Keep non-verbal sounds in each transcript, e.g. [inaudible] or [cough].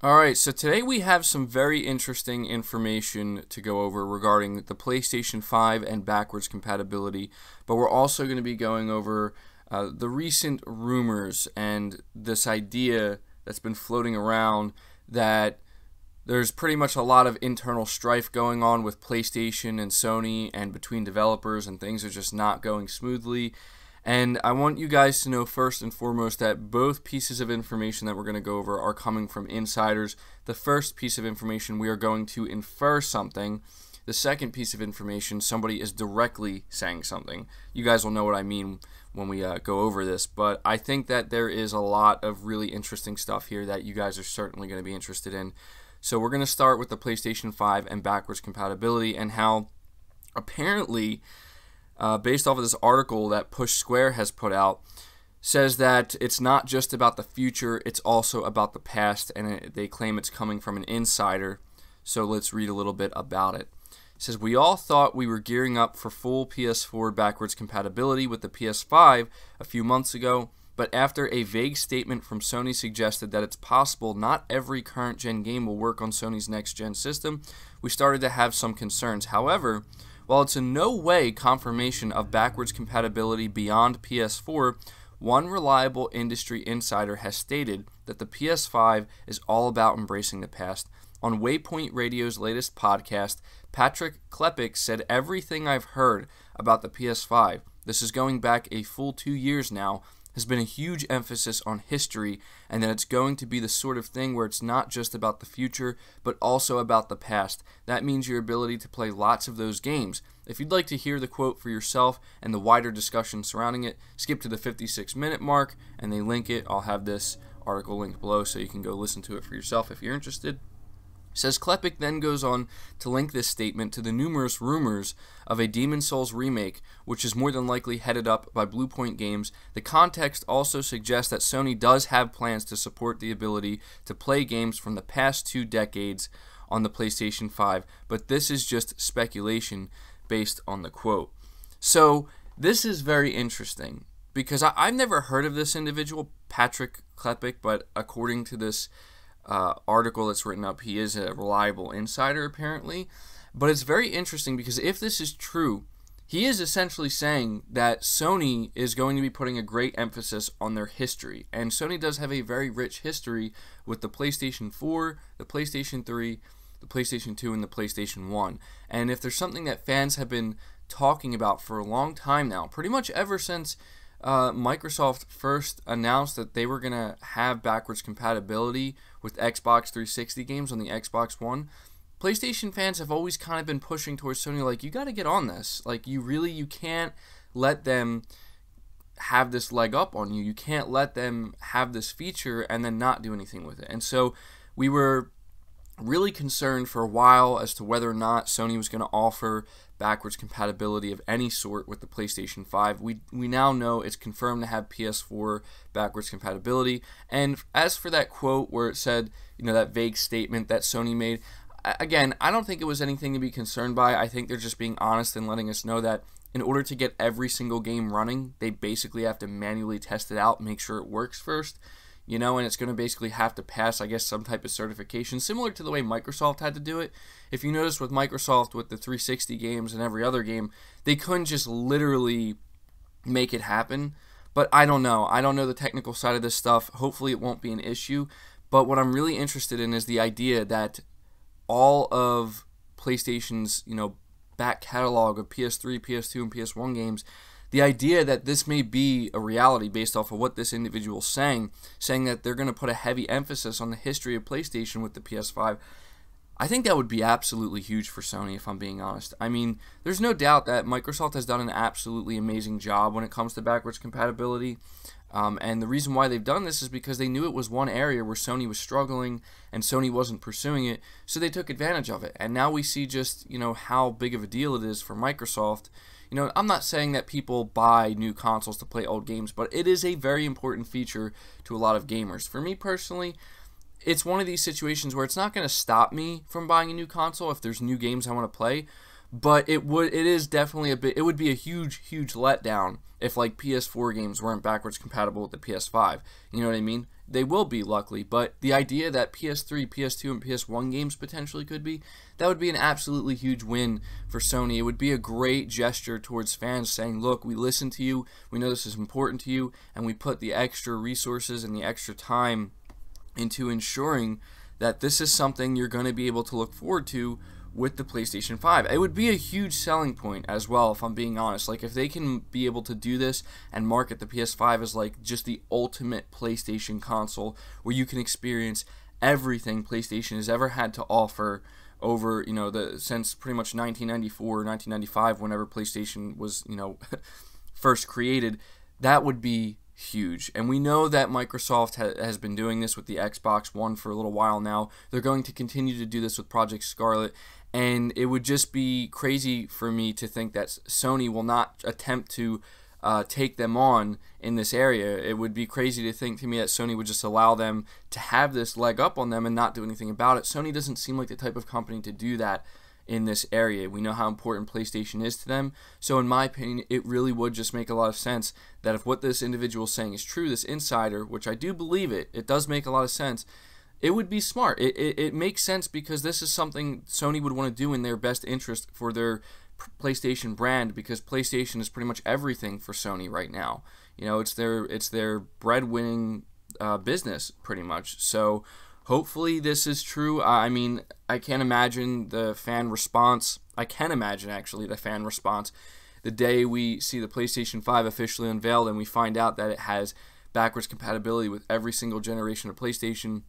Alright, so today we have some very interesting information to go over regarding the PlayStation 5 and backwards compatibility, but we're also going to be going over uh, the recent rumors and this idea that's been floating around that there's pretty much a lot of internal strife going on with PlayStation and Sony and between developers, and things are just not going smoothly. And I want you guys to know first and foremost that both pieces of information that we're going to go over are coming from insiders. The first piece of information, we are going to infer something. The second piece of information, somebody is directly saying something. You guys will know what I mean when we uh, go over this, but I think that there is a lot of really interesting stuff here that you guys are certainly going to be interested in. So we're going to start with the PlayStation 5 and backwards compatibility and how apparently uh, based off of this article that Push Square has put out, says that it's not just about the future, it's also about the past, and it, they claim it's coming from an insider. So let's read a little bit about it. It says, We all thought we were gearing up for full PS4 backwards compatibility with the PS5 a few months ago, but after a vague statement from Sony suggested that it's possible not every current gen game will work on Sony's next gen system, we started to have some concerns. However, while it's in no way confirmation of backwards compatibility beyond PS4, one reliable industry insider has stated that the PS5 is all about embracing the past. On Waypoint Radio's latest podcast, Patrick Klepek said everything I've heard about the PS5. This is going back a full two years now has been a huge emphasis on history and that it's going to be the sort of thing where it's not just about the future but also about the past. That means your ability to play lots of those games. If you'd like to hear the quote for yourself and the wider discussion surrounding it, skip to the 56 minute mark and they link it. I'll have this article linked below so you can go listen to it for yourself if you're interested. Says Klepek then goes on to link this statement to the numerous rumors of a Demon's Souls remake, which is more than likely headed up by Bluepoint Games. The context also suggests that Sony does have plans to support the ability to play games from the past two decades on the PlayStation 5, but this is just speculation based on the quote. So, this is very interesting because I, have never heard of this individual, Patrick Klepek, but according to this uh, article that's written up, he is a reliable insider apparently. But it's very interesting because if this is true, he is essentially saying that Sony is going to be putting a great emphasis on their history. And Sony does have a very rich history with the PlayStation 4, the PlayStation 3, the PlayStation 2, and the PlayStation 1. And if there's something that fans have been talking about for a long time now, pretty much ever since uh, Microsoft first announced that they were going to have backwards compatibility with Xbox 360 games on the Xbox One, PlayStation fans have always kind of been pushing towards Sony like you got to get on this. Like you really you can't let them have this leg up on you. You can't let them have this feature and then not do anything with it. And so we were really concerned for a while as to whether or not Sony was going to offer backwards compatibility of any sort with the PlayStation 5. We we now know it's confirmed to have PS4 backwards compatibility. And as for that quote where it said, you know, that vague statement that Sony made, again, I don't think it was anything to be concerned by. I think they're just being honest and letting us know that in order to get every single game running, they basically have to manually test it out, make sure it works first you know, and it's going to basically have to pass, I guess, some type of certification, similar to the way Microsoft had to do it. If you notice with Microsoft, with the 360 games and every other game, they couldn't just literally make it happen. But I don't know. I don't know the technical side of this stuff. Hopefully, it won't be an issue. But what I'm really interested in is the idea that all of PlayStation's, you know, back catalog of PS3, PS2, and PS1 games the idea that this may be a reality based off of what this individual is saying, saying that they're going to put a heavy emphasis on the history of PlayStation with the PS5, I think that would be absolutely huge for Sony, if I'm being honest. I mean, there's no doubt that Microsoft has done an absolutely amazing job when it comes to backwards compatibility. Um, and the reason why they've done this is because they knew it was one area where Sony was struggling and Sony wasn't pursuing it, so they took advantage of it. And now we see just you know how big of a deal it is for Microsoft you know, I'm not saying that people buy new consoles to play old games, but it is a very important feature to a lot of gamers. For me personally, it's one of these situations where it's not going to stop me from buying a new console if there's new games I want to play, but it would it is definitely a bit it would be a huge huge letdown if like PS4 games weren't backwards compatible with the PS5. You know what I mean? They will be, luckily. But the idea that PS3, PS2, and PS1 games potentially could be, that would be an absolutely huge win for Sony. It would be a great gesture towards fans saying, look, we listen to you, we know this is important to you, and we put the extra resources and the extra time into ensuring that this is something you're going to be able to look forward to with the PlayStation 5. It would be a huge selling point as well, if I'm being honest. Like, if they can be able to do this and market the PS5 as like just the ultimate PlayStation console where you can experience everything PlayStation has ever had to offer over, you know, the since pretty much 1994 or 1995, whenever PlayStation was, you know, [laughs] first created, that would be huge. And we know that Microsoft ha- has been doing this with the Xbox One for a little while now. They're going to continue to do this with Project Scarlett. And it would just be crazy for me to think that Sony will not attempt to uh, take them on in this area. It would be crazy to think to me that Sony would just allow them to have this leg up on them and not do anything about it. Sony doesn't seem like the type of company to do that in this area. We know how important PlayStation is to them. So, in my opinion, it really would just make a lot of sense that if what this individual is saying is true, this insider, which I do believe it, it does make a lot of sense. It would be smart. It, it, it makes sense because this is something Sony would want to do in their best interest for their PlayStation brand because PlayStation is pretty much everything for Sony right now. You know, it's their it's their breadwinning uh, business pretty much. So hopefully this is true. I mean, I can't imagine the fan response. I can imagine actually the fan response the day we see the PlayStation 5 officially unveiled and we find out that it has backwards compatibility with every single generation of PlayStation.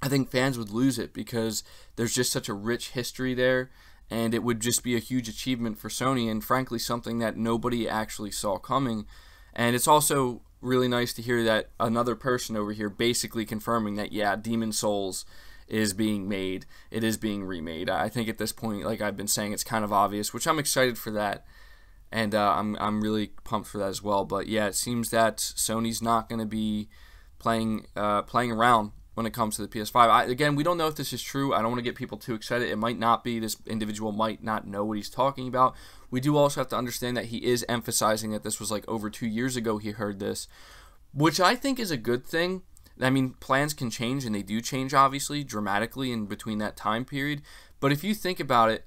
I think fans would lose it because there's just such a rich history there and it would just be a huge achievement for Sony and frankly something that nobody actually saw coming. And it's also really nice to hear that another person over here basically confirming that yeah, Demon's Souls is being made. It is being remade. I think at this point, like I've been saying, it's kind of obvious, which I'm excited for that, and uh, I'm I'm really pumped for that as well. But yeah, it seems that Sony's not going to be playing uh, playing around when it comes to the PS5. I, again, we don't know if this is true. I don't want to get people too excited. It might not be. This individual might not know what he's talking about. We do also have to understand that he is emphasizing that this was like over two years ago he heard this, which I think is a good thing. I mean, plans can change, and they do change, obviously, dramatically in between that time period. But if you think about it,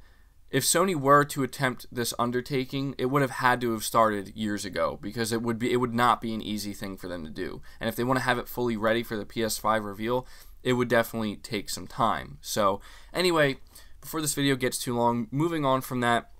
if Sony were to attempt this undertaking, it would have had to have started years ago because it would be it would not be an easy thing for them to do. And if they want to have it fully ready for the PS5 reveal, it would definitely take some time. So, anyway, before this video gets too long, moving on from that,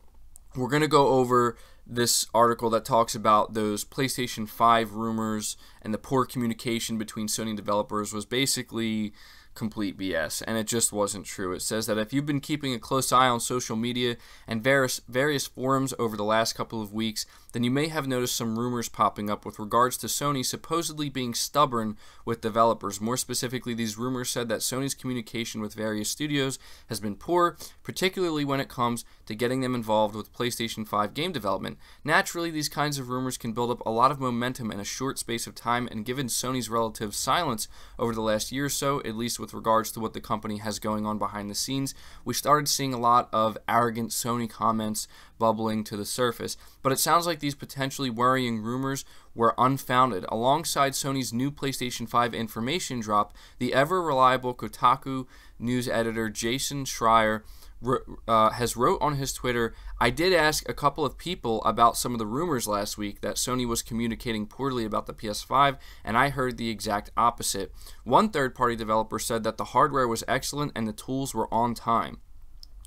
we're going to go over this article that talks about those PlayStation 5 rumors and the poor communication between Sony developers was basically complete BS, and it just wasn't true. It says that if you've been keeping a close eye on social media and various, various forums over the last couple of weeks, then you may have noticed some rumors popping up with regards to Sony supposedly being stubborn with developers. More specifically, these rumors said that Sony's communication with various studios has been poor, particularly when it comes to getting them involved with PlayStation 5 game development. Naturally, these kinds of rumors can build up a lot of momentum in a short space of time, and given Sony's relative silence over the last year or so, at least with regards to what the company has going on behind the scenes, we started seeing a lot of arrogant Sony comments bubbling to the surface. But it sounds like these potentially worrying rumors were unfounded. Alongside Sony's new PlayStation 5 information drop, the ever reliable Kotaku news editor Jason Schreier uh, has wrote on his Twitter, I did ask a couple of people about some of the rumors last week that Sony was communicating poorly about the PS5, and I heard the exact opposite. One third party developer said that the hardware was excellent and the tools were on time.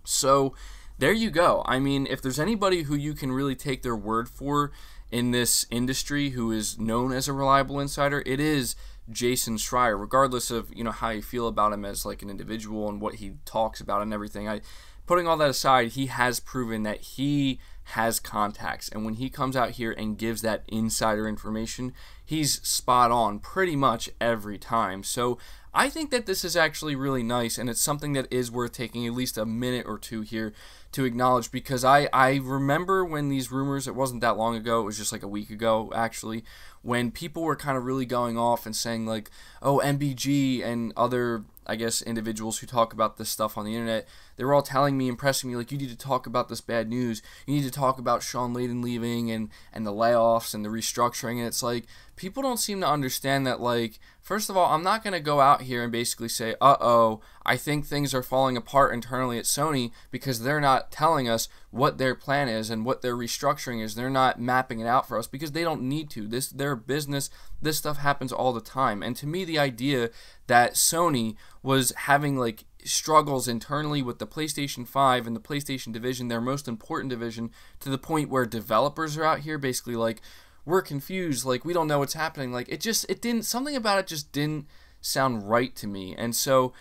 So, there you go. I mean, if there's anybody who you can really take their word for in this industry who is known as a reliable insider, it is Jason Schreier, regardless of you know how you feel about him as like an individual and what he talks about and everything. I putting all that aside, he has proven that he has contacts, and when he comes out here and gives that insider information, he's spot on pretty much every time. So I think that this is actually really nice, and it's something that is worth taking at least a minute or two here to acknowledge because I, I remember when these rumors, it wasn't that long ago, it was just like a week ago actually, when people were kind of really going off and saying like, oh, MBG and other I guess individuals who talk about this stuff on the internet, they were all telling me, impressing me, like you need to talk about this bad news. You need to talk about Shawn Layden leaving and and the layoffs and the restructuring. And it's like people don't seem to understand that. Like, first of all, I'm not gonna go out here and basically say, uh oh, I think things are falling apart internally at Sony because they're not telling us what their plan is and what their restructuring is. They're not mapping it out for us because they don't need to. This their business. This stuff happens all the time. And to me, the idea that Sony was having like struggles internally with the PlayStation 5 and the PlayStation division, their most important division, to the point where developers are out here basically like, we're confused, like we don't know what's happening. Like it just it didn't something about it just didn't sound right to me. And so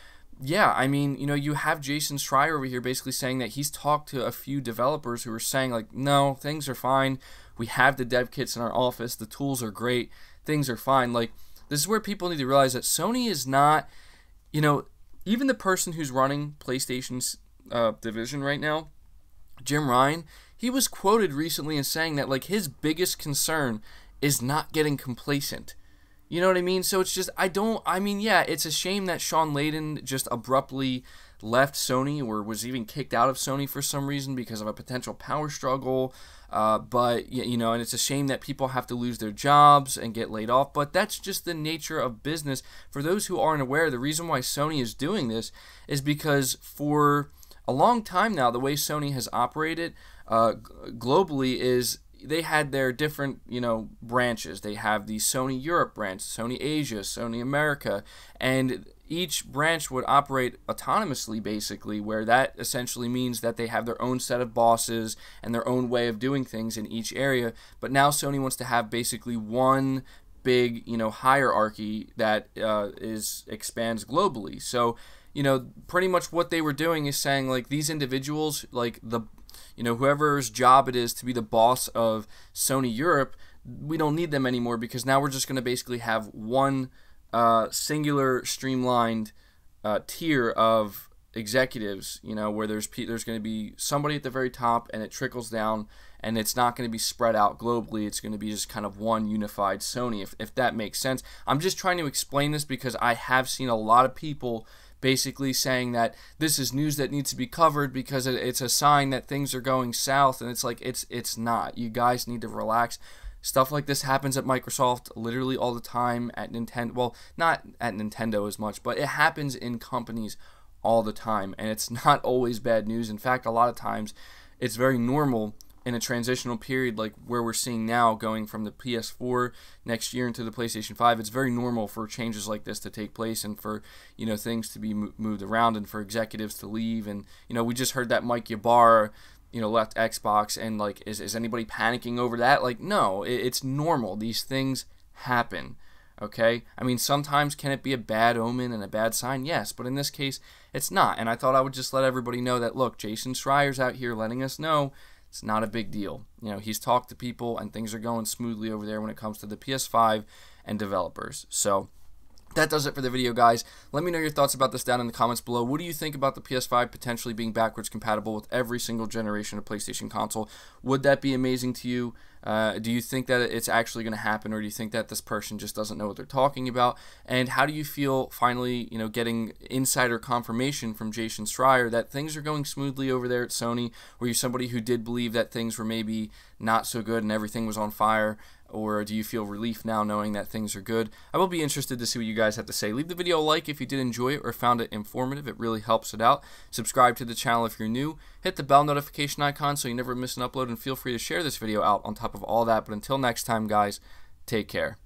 yeah, I mean, you know, you have Jason Schreier over here basically saying that he's talked to a few developers who are saying like, no, things are fine. We have the dev kits in our office. The tools are great. Things are fine. Like this is where people need to realize that Sony is not, you know, even the person who's running PlayStation's uh, division right now, Jim Ryan, he was quoted recently in saying that like his biggest concern is not getting complacent. You know what I mean? So it's just I don't I mean yeah, it's a shame that Shawn Layden just abruptly left Sony or was even kicked out of Sony for some reason because of a potential power struggle. Uh, but you know, and it's a shame that people have to lose their jobs and get laid off. But that's just the nature of business. For those who aren't aware, the reason why Sony is doing this is because for a long time now, the way Sony has operated uh, globally is they had their different you know branches. They have the sony europe branch sony asia sony america and each branch would operate autonomously basically where that essentially means that they have their own set of bosses and their own way of doing things in each area. But now sony wants to have basically one big you know hierarchy that uh, is expands globally. So you know pretty much what they were doing is saying like these individuals like the you know, whoever's job it is to be the boss of Sony Europe, we don't need them anymore because now we're just going to basically have one uh, singular streamlined uh, tier of executives, you know, where there's there's going to be somebody at the very top and it trickles down and it's not going to be spread out globally. It's going to be just kind of one unified Sony, if, if that makes sense. I'm just trying to explain this because I have seen a lot of people basically saying that this is news that needs to be covered because it's a sign that things are going south and it's like it's it's not. You guys need to relax. Stuff like this happens at Microsoft literally all the time at Nintendo well not at Nintendo as much but it happens in companies all the time and it's [laughs] not always bad news. In fact a lot of times it's very normal in a transitional period like where we're seeing now going from the PS4 next year into the PlayStation 5 it's very normal for changes like this to take place and for you know things to be moved around and for executives to leave. And you know we just heard that Mike Ybarra you know left Xbox and like is, is anybody panicking over that? Like no it, it's normal. These things happen okay? I mean sometimes can it be a bad omen and a bad sign? Yes but in this case it's not. And I thought I would just let everybody know that look Jason Schreier's out here letting us know it's not a big deal. You know, he's talked to people and things are going smoothly over there when it comes to the PS5 and developers. So, that does it for the video, guys. Let me know your thoughts about this down in the comments below. What do you think about the PS5 potentially being backwards compatible with every single generation of PlayStation console? Would that be amazing to you? Uh, do you think that it's actually going to happen, or do you think that this person just doesn't know what they're talking about? And how do you feel finally, you know, getting insider confirmation from Jason Schreier that things are going smoothly over there at Sony? Were you somebody who did believe that things were maybe not so good and everything was on fire? or do you feel relief now knowing that things are good? I will be interested to see what you guys have to say. Leave the video a like if you did enjoy it or found it informative. It really helps it out. Subscribe to the channel if you're new. Hit the bell notification icon so you never miss an upload and feel free to share this video out on top of all that. But until next time, guys, take care.